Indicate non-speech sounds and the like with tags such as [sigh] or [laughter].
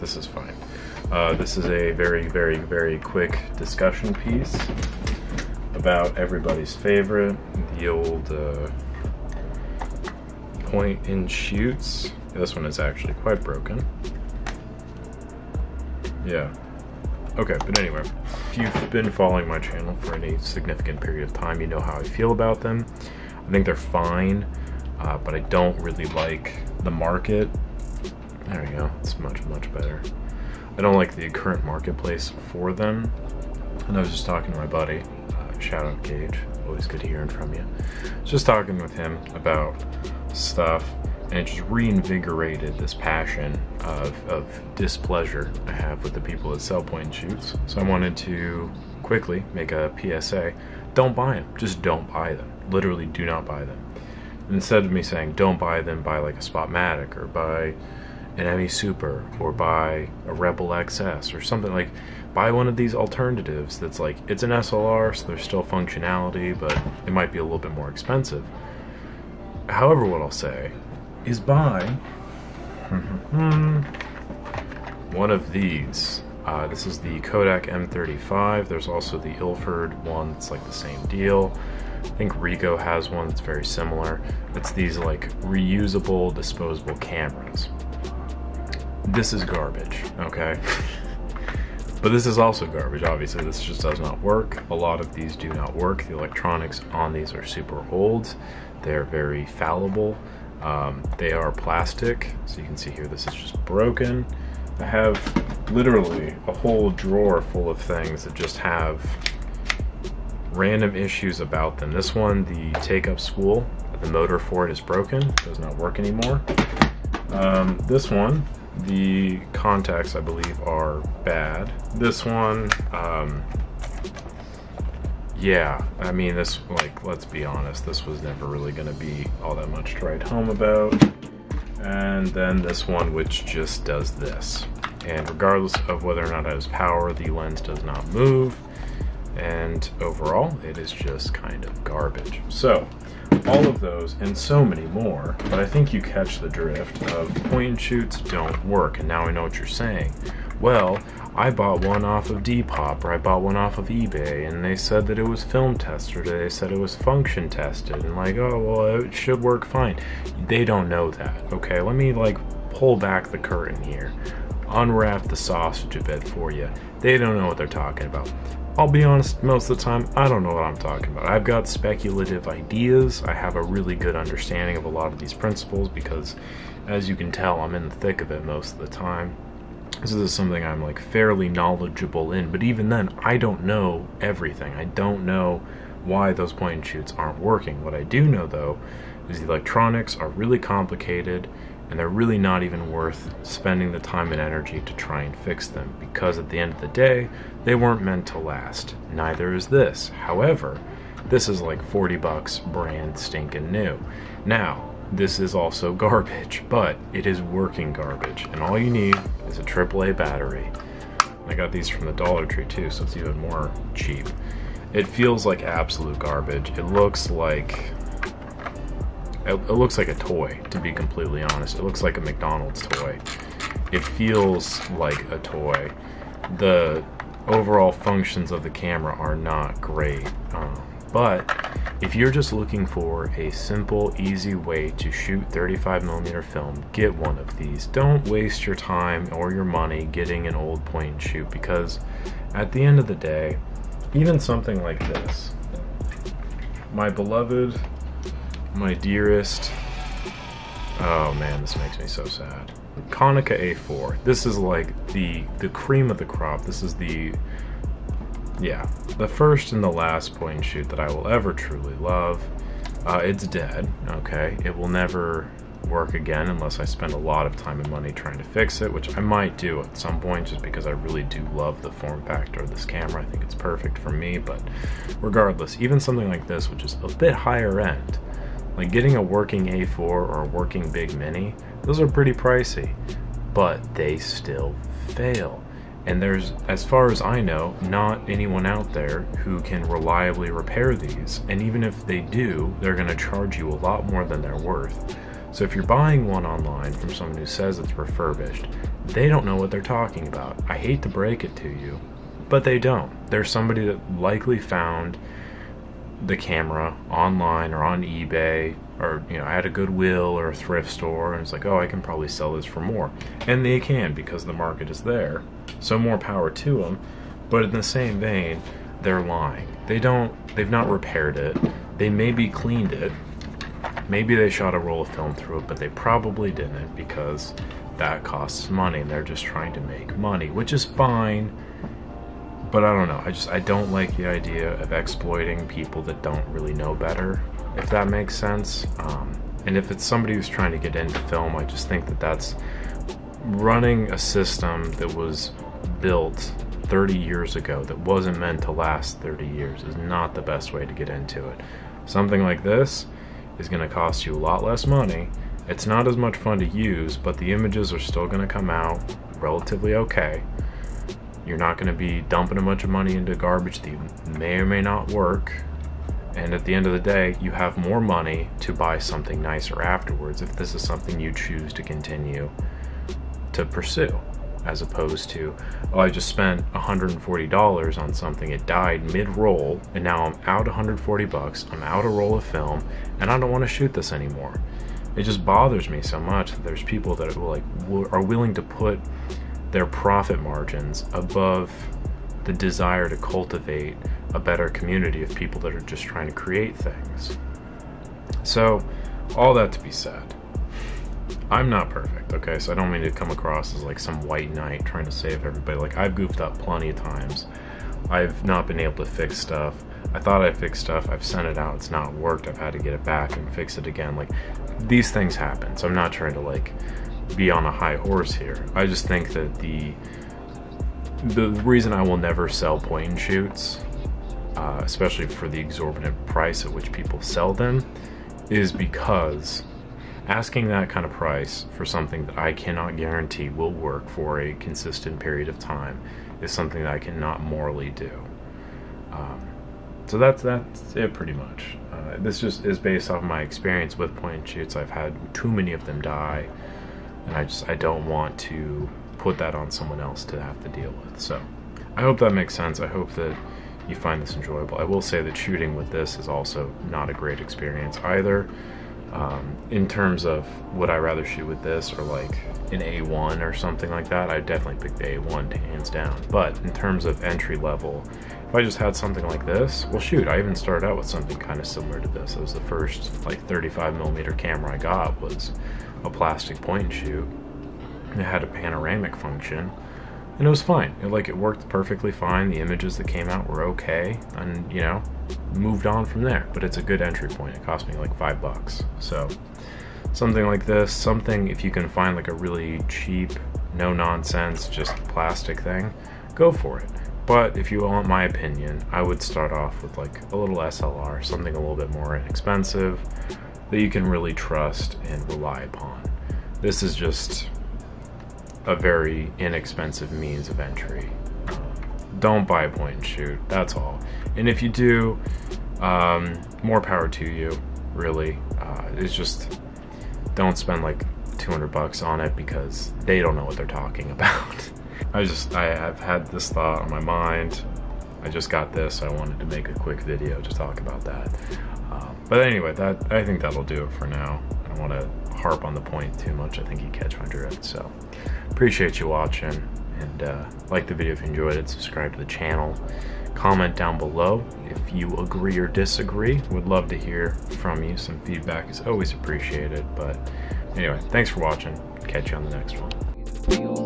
this is fine. Uh, this is a very, very, very quick discussion piece about everybody's favorite, the old uh, point and shoots. This one is actually quite broken. Yeah. Okay, but anyway, if you've been following my channel for any significant period of time, you know how I feel about them. I think they're fine, uh, but I don't really like the market. There we go, it's much, much better. I don't like the current marketplace for them. And I was just talking to my buddy, uh, shout out Gage, always good hearing from you. Just talking with him about stuff and it just reinvigorated this passion of, of displeasure I have with the people that sell point shoots. So I wanted to quickly make a PSA. Don't buy them. Just don't buy them. Literally do not buy them. Instead of me saying don't buy them, buy like a Spotmatic or buy an ME Super or buy a Rebel XS or something like buy one of these alternatives that's like it's an SLR so there's still functionality but it might be a little bit more expensive. However, what I'll say is buy [laughs] one of these. Uh, this is the Kodak M35. There's also the Ilford one that's like the same deal. I think Ricoh has one that's very similar. It's these like reusable disposable cameras. This is garbage, okay? [laughs] but this is also garbage, obviously. This just does not work. A lot of these do not work. The electronics on these are super old. They're very fallible. Um, they are plastic, so you can see here this is just broken. I have literally a whole drawer full of things that just have random issues about them. This one, the take-up spool, the motor for it is broken, does not work anymore. Um, this one, the contacts I believe are bad. This one, um, yeah, I mean, this, like, let's be honest, this was never really going to be all that much to write home about. And then this one, which just does this. And regardless of whether or not it has power, the lens does not move. And overall, it is just kind of garbage. So, all of those and so many more, but I think you catch the drift of point and shoots don't work. And now I know what you're saying. Well, I bought one off of Depop or I bought one off of eBay and they said that it was film tested or they said it was function tested and like, oh, well, it should work fine. They don't know that, okay? Let me like pull back the curtain here, unwrap the sausage a bit for you. They don't know what they're talking about. I'll be honest, most of the time, I don't know what I'm talking about. I've got speculative ideas. I have a really good understanding of a lot of these principles because, as you can tell, I'm in the thick of it most of the time this is something I'm like fairly knowledgeable in, but even then, I don't know everything. I don't know why those point and shoots aren't working. What I do know though is the electronics are really complicated and they're really not even worth spending the time and energy to try and fix them because at the end of the day, they weren't meant to last. Neither is this. However, this is like 40 bucks brand stinking new. Now, this is also [laughs] garbage, but it is working garbage. And all you need is a AAA battery. I got these from the Dollar Tree too, so it's even more cheap. It feels like absolute garbage. It looks like it, looks like a toy, to be completely honest. It looks like a McDonald's toy. It feels like a toy. The overall functions of the camera are not great. Um, but if you're just looking for a simple, easy way to shoot 35mm film, get one of these. Don't waste your time or your money getting an old point and shoot because at the end of the day, even something like this, my beloved, my dearest, oh man, this makes me so sad. Konica A4. This is like the the cream of the crop. This is the yeah, the first and the last point and shoot that I will ever truly love. Uh, it's dead, okay? It will never work again unless I spend a lot of time and money trying to fix it, which I might do at some point just because I really do love the form factor of this camera. I think it's perfect for me, but regardless, even something like this, which is a bit higher end, like getting a working A4 or a working Big Mini, those are pretty pricey, but they still fail. And there's, as far as I know, not anyone out there who can reliably repair these. And even if they do, they're going to charge you a lot more than they're worth. So if you're buying one online from someone who says it's refurbished, they don't know what they're talking about. I hate to break it to you, but they don't. There's somebody that likely found the camera online or on eBay or you know at a Goodwill or a thrift store and it's like oh I can probably sell this for more. And they can because the market is there. So more power to them but in the same vein they're lying. They don't they've not repaired it. They maybe cleaned it. Maybe they shot a roll of film through it but they probably didn't because that costs money and they're just trying to make money which is fine but I don't know. I just I don't like the idea of exploiting people that don't really know better, if that makes sense. Um, and if it's somebody who's trying to get into film, I just think that that's running a system that was built 30 years ago that wasn't meant to last 30 years is not the best way to get into it. Something like this is going to cost you a lot less money. It's not as much fun to use, but the images are still going to come out relatively okay. You're not going to be dumping a bunch of money into garbage that may or may not work. And at the end of the day, you have more money to buy something nicer afterwards if this is something you choose to continue to pursue. As opposed to, oh, I just spent $140 on something, it died mid roll, and now I'm out 140 bucks, I'm out a roll of film, and I don't want to shoot this anymore. It just bothers me so much that there's people that are like are willing to put their profit margins above the desire to cultivate a better community of people that are just trying to create things. So, all that to be said, I'm not perfect, okay? So I don't mean to come across as like some white knight trying to save everybody. Like, I've goofed up plenty of times. I've not been able to fix stuff. I thought I fixed stuff. I've sent it out. It's not worked. I've had to get it back and fix it again. Like, these things happen. So I'm not trying to like be on a high horse here. I just think that the the reason I will never sell point shoots, uh, especially for the exorbitant price at which people sell them, is because asking that kind of price for something that I cannot guarantee will work for a consistent period of time is something that I cannot morally do. Um, so that's that's it pretty much. Uh, this just is based off my experience with point shoots. I've had too many of them die and I just I don't want to put that on someone else to have to deal with. So I hope that makes sense. I hope that you find this enjoyable. I will say that shooting with this is also not a great experience either. Um, in terms of would I rather shoot with this or like an A1 or something like that, I definitely pick the A1 hands down. But in terms of entry level, if I just had something like this, well shoot, I even started out with something kind of similar to this. It was the first like 35 millimeter camera I got was a plastic point and shoot. It had a panoramic function, and it was fine. It, like it worked perfectly fine. The images that came out were okay, and you know, moved on from there. But it's a good entry point. It cost me like five bucks. So something like this, something if you can find like a really cheap, no nonsense, just plastic thing, go for it. But if you want my opinion, I would start off with like a little SLR, something a little bit more inexpensive that you can really trust and rely upon. This is just a very inexpensive means of entry. Don't buy a point and shoot, that's all. And if you do, um, more power to you, really. Uh, it's just don't spend like 200 bucks on it because they don't know what they're talking [laughs] about. I just, I have had this thought on my mind. I just got this, so I wanted to make a quick video to talk about that. Um, but anyway, that I think that'll do it for now. I don't want to harp on the point too much. I think you catch my drift. So appreciate you watching and uh, like the video if you enjoyed it. Subscribe to the channel. Comment down below if you agree or disagree. Would love to hear from you. Some feedback is always appreciated. But anyway, thanks for watching. Catch you on the next one.